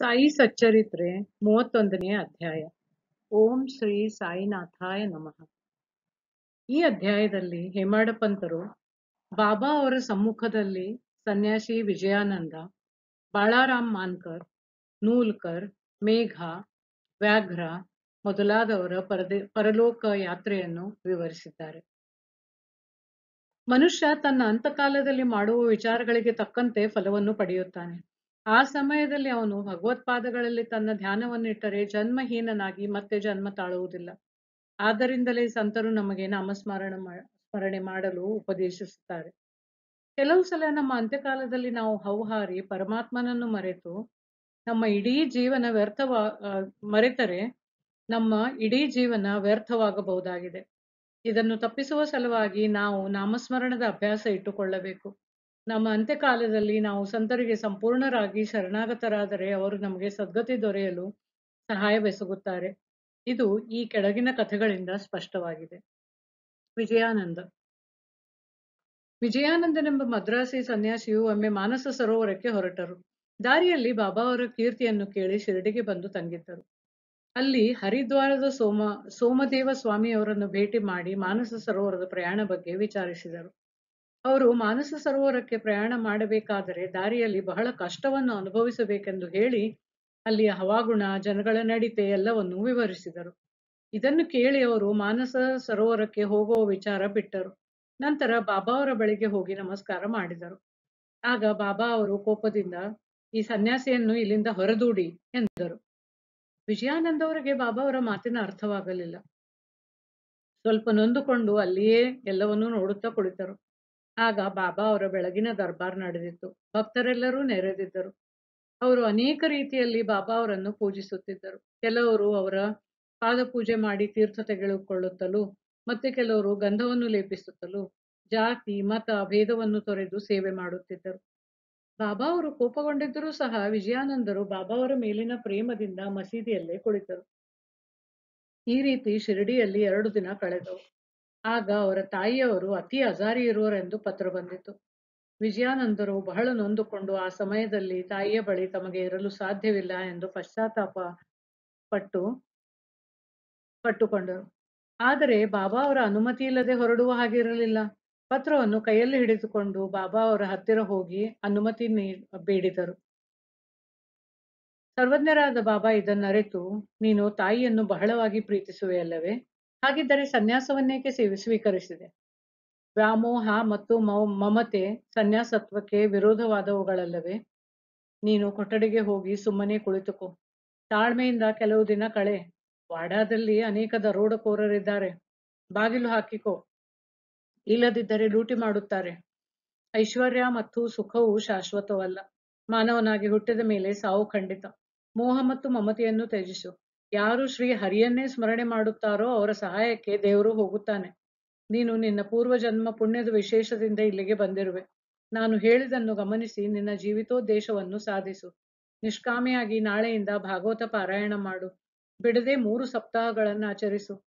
ಸಾಯಿ ಸಚ್ಚರಿತ್ರೆ ಮೂವತ್ತೊಂದನೇ ಅಧ್ಯಾಯ. ಓಂ ಶ್ರೀ ಸಾಯಿನಾಥಾಯ ನಮಃ. ಈ ಅಧ್ಯಾಯದಲ್ಲಿ ಹೇಮಾಡಪಂತರು ಬಾಬಾ ಅವರ ಸಮ್ಮುಖದಲ್ಲಿ ಸನ್ಯಾಸಿ ವಿಜಯಾನಂದ, ಬಾಳಾರಾಮ್ ಮಾನ್ಕರ್, ನೂಲ್ಕರ್, ಮೇಘ, ವ್ಯಾಘ್ರ ಮೊದಲಾದವರ ಪರದೆ ಪರಲೋಕ ಯಾತ್ರೆಯನ್ನು ವಿವರಿಸಿದ್ದಾರೆ. ಮನುಷ್ಯ ತನ್ನ ಅಂತಕಾಲದಲ್ಲಿ ಮಾಡುವ ವಿಚಾರಗಳಿಗೆ ತಕ್ಕಂತೆ ಫಲವನ್ನು ಪಡೆಯುತ್ತಾನೆ. ಆ ಸಮಯದಲ್ಲಿ ಅವನು ಭಗವತ್ಪಾದಗಳಲ್ಲಿ ತನ್ನ ಧ್ಯಾನವನ್ನಿಟ್ಟರೆ ಜನ್ಮಹೀನನಾಗಿ ಮತ್ತೆ ಜನ್ಮ ತಾಳುವುದಿಲ್ಲ. ಆದ್ದರಿಂದಲೇ ಸಂತರು ನಮಗೆ ನಾಮಸ್ಮರಣ ಸ್ಮರಣೆ ಮಾಡಲು ಉಪದೇಶಿಸುತ್ತಾರೆ. ಕೆಲವು ಸಲ ನಮ್ಮ ಅಂತ್ಯಕಾಲದಲ್ಲಿ ನಾವು ಹೌಹಾರಿ ಪರಮಾತ್ಮನನ್ನು ಮರೆತು ನಮ್ಮ ಇಡೀ ಜೀವನ ವ್ಯರ್ಥವಾ ಮರೆತರೆ ನಮ್ಮ ಇಡೀ ಜೀವನ ವ್ಯರ್ಥವಾಗಬಹುದಾಗಿದೆ. ಇದನ್ನು ತಪ್ಪಿಸುವ ಸಲುವಾಗಿ ನಾವು ನಾಮಸ್ಮರಣದ ಅಭ್ಯಾಸ ಇಟ್ಟುಕೊಳ್ಳಬೇಕು. ನಮ್ಮ ಅಂತ್ಯಕಾಲದಲ್ಲಿ ನಾವು ಸಂತರಿಗೆ ಸಂಪೂರ್ಣರಾಗಿ ಶರಣಾಗತರಾದರೆ ಅವರು ನಮಗೆ ಸದ್ಗತಿ ದೊರೆಯಲು ಸಹಾಯವೆಸಗುತ್ತಾರೆ ಇದು ಈ ಕೆಳಗಿನ ಕಥೆಗಳಿಂದ ಸ್ಪಷ್ಟವಾಗಿದೆ. ವಿಜಯಾನಂದ. ವಿಜಯಾನಂದನೆಂಬ ಮದ್ರಾಸಿ ಸನ್ಯಾಸಿಯು ಒಮ್ಮೆ ಮಾನಸ ಸರೋವರಕ್ಕೆ ಹೊರಟರು. ದಾರಿಯಲ್ಲಿ ಬಾಬಾ ಅವರ ಕೀರ್ತಿಯನ್ನು ಕೇಳಿ ಶಿರಡಿಗೆ ಬಂದು ತಂಗಿದ್ದರು. ಅಲ್ಲಿ ಹರಿದ್ವಾರದ ಸೋಮ, ಸೋಮದೇವ ಸ್ವಾಮಿಯವರನ್ನು ಭೇಟಿ ಮಾಡಿ ಮಾನಸ ಸರೋವರದ ಪ್ರಯಾಣ ಬಗ್ಗೆ ವಿಚಾರಿಸಿದರು. ಅವರು ಮಾನಸ ಸರೋವರಕ್ಕೆ ಪ್ರಯಾಣ ಮಾಡಬೇಕಾದರೆ ದಾರಿಯಲ್ಲಿ ಬಹಳ ಕಷ್ಟವನ್ನು ಅನುಭವಿಸಬೇಕೆಂದು ಹೇಳಿ ಅಲ್ಲಿಯ ಹವಾಗುಣ, ಜನಗಳ ನಡತೆ ಎಲ್ಲವನ್ನೂ ವಿವರಿಸಿದರು. ಇದನ್ನು ಕೇಳಿ ಅವರು ಮಾನಸ ಸರೋವರಕ್ಕೆ ಹೋಗುವ ವಿಚಾರ ಬಿಟ್ಟರು. ನಂತರ ಬಾಬಾ ಅವರ ಬಳಿಗೆ ಹೋಗಿ ನಮಸ್ಕಾರ ಮಾಡಿದರು. ಆಗ ಬಾಬಾ ಅವರು ಕೋಪದಿಂದ, ಈ ಸನ್ಯಾಸಿಯನ್ನು ಇಲ್ಲಿಂದ ಹೊರದೂಡಿ ಎಂದರು. ವಿಜಯಾನಂದ ಅವರಿಗೆ ಬಾಬಾ ಅವರ ಮಾತಿನ ಅರ್ಥವಾಗಲಿಲ್ಲ. ಸ್ವಲ್ಪ ನೊಂದುಕೊಂಡು ಅಲ್ಲಿಯೇ ಎಲ್ಲವನ್ನೂ ನೋಡುತ್ತಾ ಕುಳಿತರು. ಆಗ ಬಾಬಾ ಅವರ ಬೆಳಗಿನ ದರ್ಬಾರ್ ನಡೆದಿತ್ತು. ಭಕ್ತರೆಲ್ಲರೂ ನೆರೆದಿದ್ದರು. ಅವರು ಅನೇಕ ರೀತಿಯಲ್ಲಿ ಬಾಬಾ ಅವರನ್ನು ಪೂಜಿಸುತ್ತಿದ್ದರು. ಕೆಲವರು ಅವರ ಪಾದ ಪೂಜೆ ಮಾಡಿ ತೀರ್ಥ ತೆಗೆದುಕೊಳ್ಳುತ್ತಲೂ, ಮತ್ತೆ ಕೆಲವರು ಗಂಧವನ್ನು ಲೇಪಿಸುತ್ತಲೂ, ಜಾತಿ, ಮತ, ಭೇದವನ್ನು ತೊರೆದು ಸೇವೆ ಮಾಡುತ್ತಿದ್ದರು. ಬಾಬಾ ಅವರು ಕೋಪಗೊಂಡಿದ್ದರೂ ಸಹ ವಿಜಯಾನಂದರು ಬಾಬಾ ಅವರ ಮೇಲಿನ ಪ್ರೇಮದಿಂದ ಮಸೀದಿಯಲ್ಲೇ ಕುಳಿತರು. ಈ ರೀತಿ ಶಿರಡಿಯಲ್ಲಿ ಎರಡು ದಿನ ಕಳೆದವು. ಆಗ ಅವರ ತಾಯಿಯವರು ಅತಿ ಅಜಾರಿ ಇರುವರೆಂದು ಪತ್ರ ಬಂದಿತು. ವಿಜಯಾನಂದರು ಬಹಳ ನೊಂದುಕೊಂಡು ಆ ಸಮಯದಲ್ಲಿ ತಾಯಿಯ ಬಳಿ ತಮಗೆ ಇರಲು ಸಾಧ್ಯವಿಲ್ಲ ಎಂದು ಪಶ್ಚಾತ್ತಾಪ ಪಟ್ಟು, ಪಟ್ಟುಕೊಂಡರು. ಆದರೆ ಬಾಬಾ ಅವರ ಅನುಮತಿ ಇಲ್ಲದೆ ಹೊರಡುವ ಹಾಗಿರಲಿಲ್ಲ ಪತ್ರವನ್ನು ಕೈಯಲ್ಲಿ ಹಿಡಿದುಕೊಂಡು ಬಾಬಾ ಅವರ ಹತ್ತಿರ ಹೋಗಿ ಅನುಮತಿ ನೀ, ಬೇಡಿದರು. ಸರ್ವಜ್ಞರಾದ ಬಾಬಾ ಇದನ್ನರೆತು, ನೀನು ತಾಯಿಯನ್ನು ಬಹಳವಾಗಿ ಪ್ರೀತಿಸುವೆಯಲ್ಲವೇ ಹಾಗಿದ್ದರೆ ಸನ್ಯಾಸವನ್ನೇಕೆ ಸೇವೆ, ಸ್ವೀಕರಿಸಿದೆ? ವ್ಯಾಮೋಹ ಮತ್ತು ಮಮತೆ ಸನ್ಯಾಸತ್ವಕ್ಕೆ ವಿರೋಧವಾದವುಗಳಲ್ಲವೇ? ನೀನು ಕೊಠಡಿಗೆ ಹೋಗಿ ಸುಮ್ಮನೆ ಕುಳಿತುಕೋ. ತಾಳ್ಮೆಯಿಂದ ಕೆಲವು ದಿನ ಕಳೆ. ವಾಡಾದಲ್ಲಿ ಅನೇಕ ದರೋಡಕೋರರಿದ್ದಾರೆ ಬಾಗಿಲು ಹಾಕಿಕೋ. ಇಲ್ಲದಿದ್ದರೆ ಲೂಟಿ ಮಾಡುತ್ತಾರೆ. ಐಶ್ವರ್ಯ ಮತ್ತು ಸುಖವು ಶಾಶ್ವತವಲ್ಲ. ಮಾನವನಾಗಿ ಹುಟ್ಟಿದ ಮೇಲೆ ಸಾವು ಖಂಡಿತ. ಮೋಹ ಮತ್ತು ಮಮತೆಯನ್ನು ತ್ಯಜಿಸು. ಯಾರು ಶ್ರೀ ಹರಿಯನ್ನೇ ಸ್ಮರಣೆ ಮಾಡುತ್ತಾರೋ ಅವರ ಸಹಾಯಕ್ಕೆ ದೇವರು ಹೋಗುತ್ತಾನೆ. ನೀನು ನಿನ್ನ ಪೂರ್ವ ಜನ್ಮ ಪುಣ್ಯದ ವಿಶೇಷದಿಂದ ಇಲ್ಲಿಗೆ ಬಂದಿರುವೆ. ನಾನು ಹೇಳಿದನ್ನು ಗಮನಿಸಿ ನಿನ್ನ ಜೀವಿತೋದ್ದೇಶವನ್ನು ಸಾಧಿಸು. ನಿಷ್ಕಾಮಿಯಾಗಿ ನಾಳೆಯಿಂದ ಭಾಗವತ ಪಾರಾಯಣ ಮಾಡು. ಬಿಡದೆ ಮೂರು ಸಪ್ತಾಹಗಳನ್ನು ಆಚರಿಸು.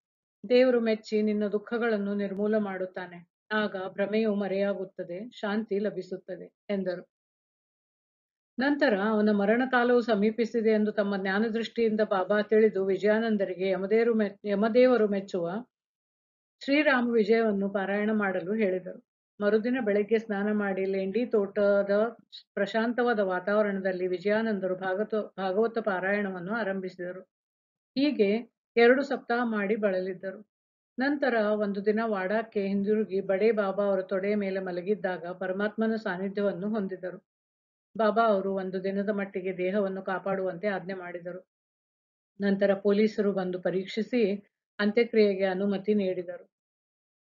ದೇವರು ಮೆಚ್ಚಿ ನಿನ್ನ ದುಃಖಗಳನ್ನು ನಿರ್ಮೂಲ ಮಾಡುತ್ತಾನೆ. ಆಗ ಭ್ರಮೆಯು ಮರೆಯಾಗುತ್ತದೆ, ಶಾಂತಿ ಲಭಿಸುತ್ತದೆ, ಎಂದರು. ನಂತರ ಅವನ ಮರಣಕಾಲವು ಸಮೀಪಿಸಿದೆ ಎಂದು ತಮ್ಮ ಜ್ಞಾನದೃಷ್ಟಿಯಿಂದ ಬಾಬಾ ತಿಳಿದು ವಿಜಯಾನಂದರಿಗೆ ಯಮದೇವರು ಮೆ, ಯಮದೇವರು ಮೆಚ್ಚುವ ಶ್ರೀರಾಮ ವಿಜಯವನ್ನು ಪಾರಾಯಣ ಮಾಡಲು ಹೇಳಿದರು. ಮರುದಿನ ಬೆಳಗ್ಗೆ ಸ್ನಾನ ಮಾಡಿ ಲೇಂಡಿ ತೋಟದ ಪ್ರಶಾಂತವಾದ ವಾತಾವರಣದಲ್ಲಿ ವಿಜಯಾನಂದರು ಭಾಗವತ ಭಾಗವತ ಪಾರಾಯಣವನ್ನು ಆರಂಭಿಸಿದರು. ಹೀಗೆ ಎರಡು ಸಪ್ತಾಹ ಮಾಡಿ ಬಳಲಿದ್ದರು. ನಂತರ ಒಂದು ದಿನ ವಾಡಾಕ್ಕೆ ಹಿಂದಿರುಗಿ ಬಡೇ ಬಾಬಾ ಅವರ ತೊಡೆಯ ಮೇಲೆ ಮಲಗಿದ್ದಾಗ ಪರಮಾತ್ಮನ ಸಾನ್ನಿಧ್ಯವನ್ನು ಹೊಂದಿದರು. ಬಾಬಾ ಅವರು ಒಂದು ದಿನದ ಮಟ್ಟಿಗೆ ದೇಹವನ್ನು ಕಾಪಾಡುವಂತೆ ಆಜ್ಞೆ ಮಾಡಿದರು. ನಂತರ ಪೊಲೀಸರು ಬಂದು ಪರೀಕ್ಷಿಸಿ ಅಂತ್ಯಕ್ರಿಯೆಗೆ ಅನುಮತಿ ನೀಡಿದರು.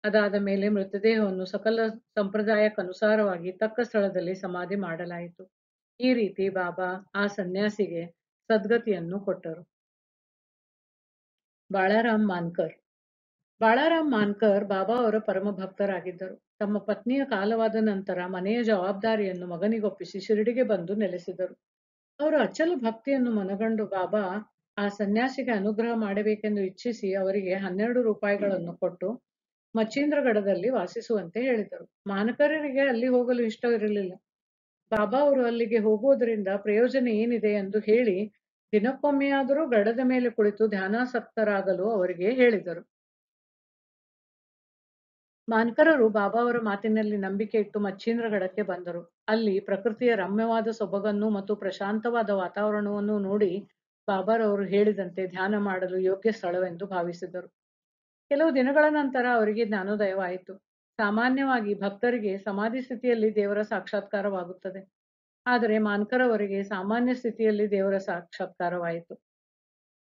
ಅದಾದ ಮೇಲೆ ಮೃತದೇಹವನ್ನು ಸಕಲ ಸಂಪ್ರದಾಯಕ್ಕನುಸಾರವಾಗಿ ತಕ್ಕ ಸ್ಥಳದಲ್ಲಿ ಸಮಾಧಿ ಮಾಡಲಾಯಿತು. ಈ ರೀತಿ ಬಾಬಾ ಆ ಸನ್ಯಾಸಿಗೆ ಸದ್ಗತಿಯನ್ನು ಕೊಟ್ಟರು. ಬಾಳಾರಾಮ್ ಮಾನ್ಕರ್ ಬಾಳಾರಾಮ್ ಮಾನ್ಕರ್ ಬಾಬಾ ಅವರ ಪರಮ ಭಕ್ತರಾಗಿದ್ದರು. ತಮ್ಮ ಪತ್ನಿಯ ಕಾಲವಾದ ನಂತರ ಮನೆಯ ಜವಾಬ್ದಾರಿಯನ್ನು ಮಗನಿಗೊಪ್ಪಿಸಿ ಶಿರಡಿಗೆ ಬಂದು ನೆಲೆಸಿದರು. ಅವರು ಅಚಲ ಭಕ್ತಿಯನ್ನು ಮನಗಂಡು ಬಾಬಾ ಆ ಸನ್ಯಾಸಿಗೆ ಅನುಗ್ರಹ ಮಾಡಬೇಕೆಂದು ಇಚ್ಛಿಸಿ ಅವರಿಗೆ ಹನ್ನೆರಡು ರೂಪಾಯಿಗಳನ್ನು ಕೊಟ್ಟು ಮಚ್ಚೀಂದ್ರಗಢದಲ್ಲಿ ವಾಸಿಸುವಂತೆ ಹೇಳಿದರು. ಮಾನಕರರಿಗೆ ಅಲ್ಲಿ ಹೋಗಲು ಇಷ್ಟವಿರಲಿಲ್ಲ. ಬಾಬಾ ಅವರು ಅಲ್ಲಿಗೆ ಹೋಗುವುದರಿಂದ ಪ್ರಯೋಜನ ಏನಿದೆ ಎಂದು ಹೇಳಿ ದಿನಕ್ಕೊಮ್ಮೆಯಾದರೂ ಗಡದ ಮೇಲೆ ಕುಳಿತು ಧ್ಯಾನಾಸಕ್ತರಾಗಲು ಅವರಿಗೆ ಹೇಳಿದರು. ಮಾನ್ಕರರು ಬಾಬಾ ಅವರ ಮಾತಿನಲ್ಲಿ ನಂಬಿಕೆ ಇಟ್ಟು ಮಚ್ಚೀಂದ್ರಗಡಕ್ಕೆ ಬಂದರು. ಅಲ್ಲಿ ಪ್ರಕೃತಿಯ ರಮ್ಯವಾದ ಸೊಬಗನ್ನು ಮತ್ತು ಪ್ರಶಾಂತವಾದ ವಾತಾವರಣವನ್ನು ನೋಡಿ ಬಾಬಾರವರು ಹೇಳಿದಂತೆ ಧ್ಯಾನ ಮಾಡಲು ಯೋಗ್ಯ ಸ್ಥಳವೆಂದು ಭಾವಿಸಿದರು. ಕೆಲವು ದಿನಗಳ ನಂತರ ಅವರಿಗೆ ಜ್ಞಾನೋದಯವಾಯಿತು. ಸಾಮಾನ್ಯವಾಗಿ ಭಕ್ತರಿಗೆ ಸಮಾಧಿ ಸ್ಥಿತಿಯಲ್ಲಿ ದೇವರ ಸಾಕ್ಷಾತ್ಕಾರವಾಗುತ್ತದೆ. ಆದರೆ ಮಾನ್ಕರವರಿಗೆ ಸಾಮಾನ್ಯ ಸ್ಥಿತಿಯಲ್ಲಿ ದೇವರ ಸಾಕ್ಷಾತ್ಕಾರವಾಯಿತು.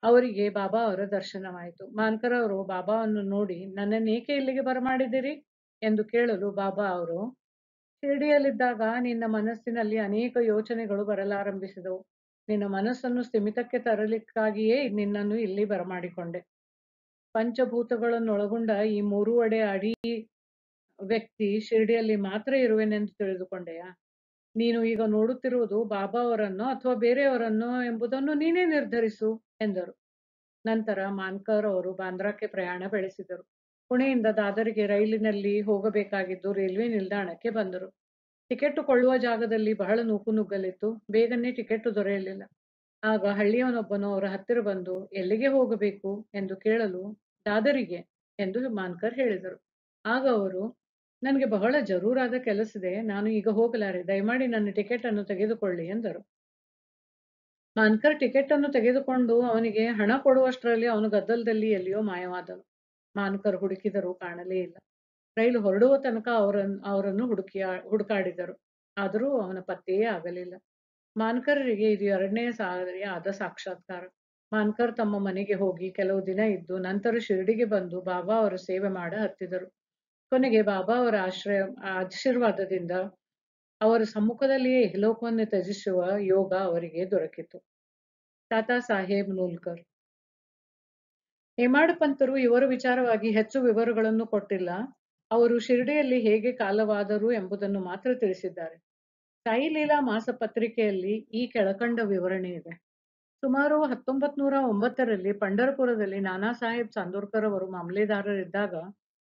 ಅವರಿಗೆ ಬಾಬಾ ಅವರ ದರ್ಶನವಾಯಿತು. ಮಾನ್ಕರ್ ಅವರು ಬಾಬಾವನ್ನು ನೋಡಿ, ನನ್ನನ್ನೇಕೆ ಇಲ್ಲಿಗೆ ಬರಮಾಡಿದಿರಿ ಎಂದು ಕೇಳಲು ಬಾಬಾ ಅವರು, ಶಿರಡಿಯಲ್ಲಿದ್ದಾಗ ನಿನ್ನ ಮನಸ್ಸಿನಲ್ಲಿ ಅನೇಕ ಯೋಚನೆಗಳು ಬರಲಾರಂಭಿಸಿದವು. ನಿನ್ನ ಮನಸ್ಸನ್ನು ಸ್ಥಿಮಿತಕ್ಕೆ ತರಲಿಕ್ಕಾಗಿಯೇ ನಿನ್ನನ್ನು ಇಲ್ಲಿ ಬರಮಾಡಿಕೊಂಡೆ. ಪಂಚಭೂತಗಳನ್ನೊಳಗೊಂಡ ಈ ಮೂರುವಡೆ ಅಡಿ ವ್ಯಕ್ತಿ ಶಿರಡಿಯಲ್ಲಿ ಮಾತ್ರ ಇರುವೆನೆಂದು ತಿಳಿದುಕೊಂಡೆಯಾ? ನೀನು ಈಗ ನೋಡುತ್ತಿರುವುದು ಬಾಬಾ ಅವರನ್ನು ಅಥವಾ ಬೇರೆಯವರನ್ನು ಎಂಬುದನ್ನು ನೀನೇ ನಿರ್ಧರಿಸು ಎಂದರು. ನಂತರ ಮಾನ್ಕರ್ ಅವರು ಬಾಂದ್ರಾಕ್ಕೆ ಪ್ರಯಾಣ ಬೆಳೆಸಿದರು. ಪುಣೆಯಿಂದ ದಾದರಿಗೆ ರೈಲಿನಲ್ಲಿ ಹೋಗಬೇಕಾಗಿದ್ದು ರೈಲ್ವೆ ನಿಲ್ದಾಣಕ್ಕೆ ಬಂದರು. ಟಿಕೆಟ್ ಕೊಳ್ಳುವ ಜಾಗದಲ್ಲಿ ಬಹಳ ನೂಕು ನುಗ್ಗಲಿತ್ತು. ಬೇಗನೆ ಟಿಕೆಟ್ ದೊರೆಯಲಿಲ್ಲ. ಆಗ ಹಳ್ಳಿಯವನೊಬ್ಬನು ಅವರ ಹತ್ತಿರ ಬಂದು, ಎಲ್ಲಿಗೆ ಹೋಗಬೇಕು? ಎಂದು ಕೇಳಲು ದಾದರಿಗೆ ಎಂದು ಮಾನ್ಕರ್ ಹೇಳಿದರು. ಆಗ ಅವರು ನನಗೆ ಬಹಳ ಜರೂರಾದ ಕೆಲಸದೆ ನಾನು ಈಗ ಹೋಗಲಾರೆ. ದಯಮಾಡಿ ನನ್ನ ಟಿಕೆಟ್ ಅನ್ನು ತೆಗೆದುಕೊಳ್ಳಿ ಎಂದರು. ಮಾನ್ಕರ್ ಟಿಕೆಟ್ ಅನ್ನು ತೆಗೆದುಕೊಂಡು ಅವನಿಗೆ ಹಣ ಕೊಡುವಷ್ಟರಲ್ಲಿ ಅವನು ಗದ್ದಲದಲ್ಲಿ ಎಲ್ಲಿಯೋ ಮಾಯವಾದನು. ಮಾನ್ಕರ್ ಹುಡುಕಿದರೂ ಕಾಣಲೇ ಇಲ್ಲ. ರೈಲು ಹೊರಡುವ ತನಕ ಅವರನ್ನು ಅವರನ್ನು ಹುಡುಕಿಯ, ಹುಡುಕಾಡಿದರು. ಆದರೂ ಅವನ ಪತ್ತೆಯೇ ಆಗಲಿಲ್ಲ. ಮಾನ್ಕರರಿಗೆ ಇದು ಎರಡನೇ ಸಾರಿ ಆದ ಸಾಕ್ಷಾತ್ಕಾರ. ಮಾನ್ಕರ್ ತಮ್ಮ ಮನೆಗೆ ಹೋಗಿ ಕೆಲವು ದಿನ ಇದ್ದು ನಂತರ ಶಿರಡಿಗೆ ಬಂದು ಬಾಬಾ ಅವರ ಸೇವೆ ಮಾಡ ಹತ್ತಿದರು. ಕೊನೆಗೆ ಬಾಬಾ ಅವರ ಆಶ್ರಯ, ಆಶೀರ್ವಾದದಿಂದ ಅವರ ಸಮ್ಮುಖದಲ್ಲಿಯೇ ಇಹಲೋಕವನ್ನು ತ್ಯಜಿಸುವ ಯೋಗ ಅವರಿಗೆ ದೊರಕಿತು. ತಾತಾ ಸಾಹೇಬ್ ನೂಲ್ಕರ್. ಹೇಮಾಡ್ ಪಂತರು ಇವರ ವಿಚಾರವಾಗಿ ಹೆಚ್ಚು ವಿವರಗಳನ್ನು ಕೊಟ್ಟಿಲ್ಲ. ಅವರು ಶಿರಡಿಯಲ್ಲಿ ಹೇಗೆ ಕಾಲವಾದರು ಎಂಬುದನ್ನು ಮಾತ್ರ ತಿಳಿಸಿದ್ದಾರೆ. ಸಾಯಿ ಲೀಲಾ ಮಾಸಪತ್ರಿಕೆಯಲ್ಲಿ ಈ ಕೆಳಕಂಡ ವಿವರಣೆ ಇದೆ. ಸುಮಾರು ಹತ್ತೊಂಬತ್ ನೂರ ಒಂಬತ್ತರಲ್ಲಿ ಪಂಡರಪುರದಲ್ಲಿ ನಾನಾ ಸಾಹೇಬ್ ಚಾಂದೋರ್ಕರ್ ಅವರು ಮಾಮಲೆದಾರರಿದ್ದಾಗ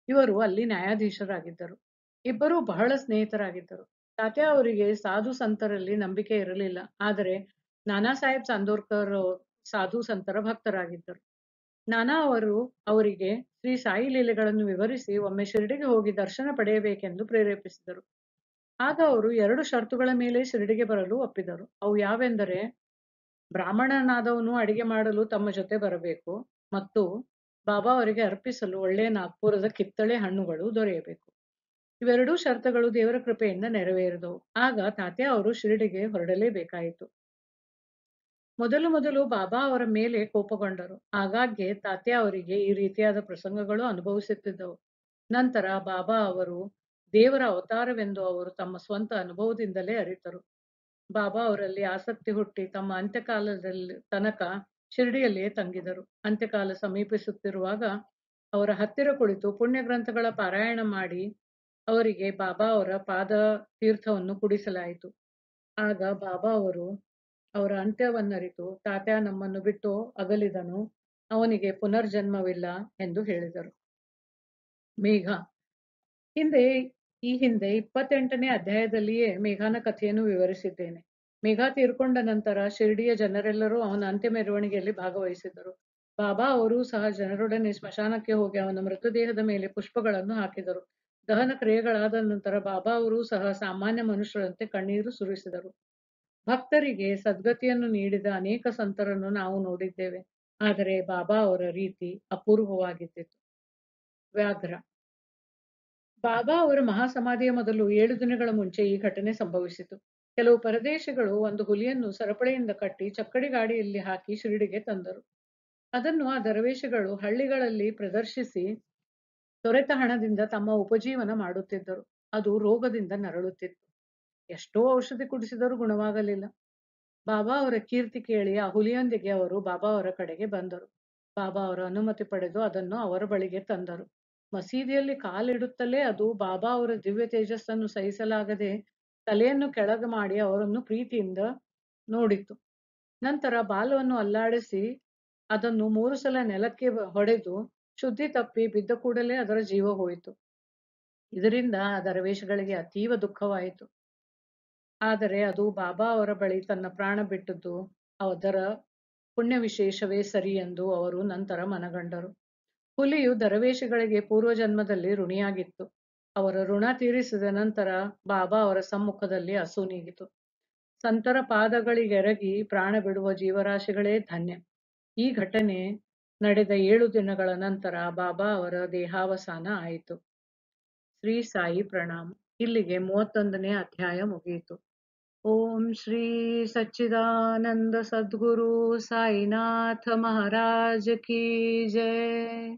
ಇವರು ಅಲ್ಲಿ ನ್ಯಾಯಾಧೀಶರಾಗಿದ್ದರು. ಇಬ್ಬರೂ ಬಹಳ ಸ್ನೇಹಿತರಾಗಿದ್ದರು. ತಾತ್ಯ ಅವರಿಗೆ ಸಾಧು ಸಂತರಲ್ಲಿ ನಂಬಿಕೆ ಇರಲಿಲ್ಲ. ಆದರೆ ನಾನಾ ಸಾಹೇಬ್ ಚಾಂದೋರ್ಕರ್ ಸಾಧು ಸಂತರ ಭಕ್ತರಾಗಿದ್ದರು. ನಾನಾ ಅವರು ಅವರಿಗೆ ಶ್ರೀ ಸಾಯಿ ಲೀಲೆಗಳನ್ನು ವಿವರಿಸಿ ಒಮ್ಮೆ ಶಿರಡಿಗೆ ಹೋಗಿ ದರ್ಶನ ಪಡೆಯಬೇಕೆಂದು ಪ್ರೇರೇಪಿಸಿದರು. ಆಗ ಅವರು ಎರಡು ಷರತ್ತುಗಳ ಮೇಲೆ ಶಿರಡಿಗೆ ಬರಲು ಒಪ್ಪಿದರು. ಅವು ಯಾವೆಂದರೆ, ಬ್ರಾಹ್ಮಣನಾದವನು ಅಡಿಗೆ ಮಾಡಲು ತಮ್ಮ ಜೊತೆ ಬರಬೇಕು ಮತ್ತು ಬಾಬಾ ಅವರಿಗೆ ಅರ್ಪಿಸಲು ಒಳ್ಳೆಯ ನಾಗ್ಪುರದ ಕಿತ್ತಳೆ ಹಣ್ಣುಗಳು ದೊರೆಯಬೇಕು. ಇವೆರಡೂ ಶರ್ತಗಳು ದೇವರ ಕೃಪೆಯಿಂದ ನೆರವೇರಿದವು. ಆಗ ತಾತ್ಯ ಅವರು ಶಿರಡಿಗೆ ಹೊರಡಲೇಬೇಕಾಯಿತು. ಮೊದಲು ಮೊದಲು ಬಾಬಾ ಅವರ ಮೇಲೆ ಕೋಪಗೊಂಡರು. ಆಗಾಗ್ಗೆ ತಾತ್ಯ ಅವರಿಗೆ ಈ ರೀತಿಯಾದ ಪ್ರಸಂಗಗಳು ಅನುಭವಿಸುತ್ತಿದ್ದವು. ನಂತರ ಬಾಬಾ ಅವರು ದೇವರ ಅವತಾರವೆಂದು ಅವರು ತಮ್ಮ ಸ್ವಂತ ಅನುಭವದಿಂದಲೇ ಅರಿತರು. ಬಾಬಾ ಅವರಲ್ಲಿ ಆಸಕ್ತಿ ಹುಟ್ಟಿ ತಮ್ಮ ಅಂತ್ಯಕಾಲದಲ್ಲಿ ತನಕ ಶಿರಡಿಯಲ್ಲಿಯೇ ತಂಗಿದರು. ಅಂತ್ಯಕಾಲ ಸಮೀಪಿಸುತ್ತಿರುವಾಗ ಅವರ ಹತ್ತಿರ ಕುಳಿತು ಪುಣ್ಯ ಗ್ರಂಥಗಳ ಪಾರಾಯಣ ಮಾಡಿ ಅವರಿಗೆ ಬಾಬಾ ಅವರ ಪಾದ ತೀರ್ಥವನ್ನು ಕುಡಿಸಲಾಯಿತು. ಆಗ ಬಾಬಾ ಅವರು ಅವರ ಅಂತ್ಯವನ್ನರಿತು, ತಾತ್ಯ, ನಮ್ಮನ್ನು ಬಿಟ್ಟು ಅಗಲಿದನು. ಅವನಿಗೆ ಪುನರ್ಜನ್ಮವಿಲ್ಲ ಎಂದು ಹೇಳಿದರು. ಮೇಘ. ಹಿಂದೆ, ಈ ಹಿಂದೆ ಇಪ್ಪತ್ತೆಂಟನೇ ಅಧ್ಯಾಯದಲ್ಲಿಯೇ ಮೇಘನ ಕಥೆಯನ್ನು ವಿವರಿಸಿದ್ದೇನೆ. ಮೇಘ ತೀರ್ಕೊಂಡ ನಂತರ ಶಿರಡಿಯ ಜನರೆಲ್ಲರೂ ಅವನ ಅಂತ್ಯ ಮೆರವಣಿಗೆಯಲ್ಲಿ ಭಾಗವಹಿಸಿದರು ಬಾಬಾ ಅವರೂ ಸಹ ಜನರೊಡನೆ ಸ್ಮಶಾನಕ್ಕೆ ಹೋಗಿ ಅವನ ಮೃತದೇಹದ ಮೇಲೆ ಪುಷ್ಪಗಳನ್ನು ಹಾಕಿದರು. ದಹನ ಕ್ರಿಯೆಗಳಾದ ನಂತರ ಬಾಬಾ ಅವರೂ ಸಹ ಸಾಮಾನ್ಯ ಮನುಷ್ಯರಂತೆ ಕಣ್ಣೀರು ಸುರಿಸಿದರು. ಭಕ್ತರಿಗೆ ಸದ್ಗತಿಯನ್ನು ನೀಡಿದ ಅನೇಕ ಸಂತರನ್ನು ನಾವು ನೋಡಿದ್ದೇವೆ. ಆದರೆ ಬಾಬಾ ಅವರ ರೀತಿ ಅಪೂರ್ವವಾಗಿದ್ದಿತು. ವ್ಯಾಘ್ರ. ಬಾಬಾ ಅವರ ಮಹಾಸಮಾಧಿಯ ಮೊದಲು ಏಳು ದಿನಗಳ ಮುಂಚೆ ಈ ಘಟನೆ ಸಂಭವಿಸಿತು. ಕೆಲವು ಪರದೇಶಿಗಳು ಒಂದು ಹುಲಿಯನ್ನು ಸರಪಳಿಯಿಂದ ಕಟ್ಟಿ ಚಕ್ಕಡಿ ಗಾಡಿಯಲ್ಲಿ ಹಾಕಿ ಶಿರಡಿಗೆ ತಂದರು. ಅದನ್ನು ಆ ದರವೇಶಗಳು ಹಳ್ಳಿಗಳಲ್ಲಿ ಪ್ರದರ್ಶಿಸಿ ದೊರೆತ ಹಣದಿಂದ ತಮ್ಮ ಉಪಜೀವನ ಮಾಡುತ್ತಿದ್ದರು. ಅದು ರೋಗದಿಂದ ನರಳುತ್ತಿತ್ತು. ಎಷ್ಟೋ ಔಷಧಿ ಕುಡಿಸಿದರೂ ಗುಣವಾಗಲಿಲ್ಲ. ಬಾಬಾ ಅವರ ಕೀರ್ತಿ ಕೇಳಿ ಆ ಹುಲಿಯೊಂದಿಗೆ ಅವರು ಬಾಬಾ ಅವರ ಕಡೆಗೆ ಬಂದರು. ಬಾಬಾ ಅವರ ಅನುಮತಿ ಪಡೆದು ಅದನ್ನು ಅವರ ಬಳಿಗೆ ತಂದರು. ಮಸೀದಿಯಲ್ಲಿ ಕಾಲಿಡುತ್ತಲೇ ಅದು ಬಾಬಾ ಅವರ ದಿವ್ಯ ತೇಜಸ್ಸನ್ನು ಸಹಿಸಲಾಗದೆ ತಲೆಯನ್ನು ಕೆಳಗೆ ಮಾಡಿ ಅವರನ್ನು ಪ್ರೀತಿಯಿಂದ ನೋಡಿತು. ನಂತರ ಬಾಲವನ್ನು ಅಲ್ಲಾಡಿಸಿ ಅದನ್ನು ಮೂರು ಸಲ ನೆಲಕ್ಕೆ ಹೊಡೆದು ಶುದ್ಧಿ ತಪ್ಪಿ ಬಿದ್ದ ಕೂಡಲೇ ಅದರ ಜೀವ ಹೋಯಿತು. ಇದರಿಂದ ಆ ದರವೇಶಗಳಿಗೆ ಅತೀವ ದುಃಖವಾಯಿತು. ಆದರೆ ಅದು ಬಾಬಾ ಅವರ ಬಳಿ ತನ್ನ ಪ್ರಾಣ ಬಿಟ್ಟದ್ದು ಅದರ ಪುಣ್ಯ ವಿಶೇಷವೇ ಸರಿ ಎಂದು ಅವರು ನಂತರ ಮನಗಂಡರು. ಹುಲಿಯು ದರವೇಶಗಳಿಗೆ ಪೂರ್ವಜನ್ಮದಲ್ಲಿ ಋಣಿಯಾಗಿತ್ತು. ಅವರ ಋಣ ತೀರಿಸಿದ ನಂತರ ಬಾಬಾ ಅವರ ಸಮ್ಮುಖದಲ್ಲಿ ಹಸು ನೀಗಿತು. ಸಂತರ ಪಾದಗಳಿಗೆರಗಿ ಪ್ರಾಣ ಬಿಡುವ ಜೀವರಾಶಿಗಳೇ ಧನ್ಯ. ಈ ಘಟನೆ ನಡೆದ ಏಳು ದಿನಗಳ ನಂತರ ಬಾಬಾ ಅವರ ದೇಹಾವಸಾನ ಆಯಿತು. ಶ್ರೀ ಸಾಯಿ ಪ್ರಣಾಮ್. ಇಲ್ಲಿಗೆ ಮೂವತ್ತೊಂದನೇ ಅಧ್ಯಾಯ ಮುಗಿಯಿತು. ಓಂ ಶ್ರೀ ಸಚ್ಚಿದಾನಂದ ಸದ್ಗುರು ಸಾಯಿನಾಥ ಮಹಾರಾಜ ಕಿ ಜಯ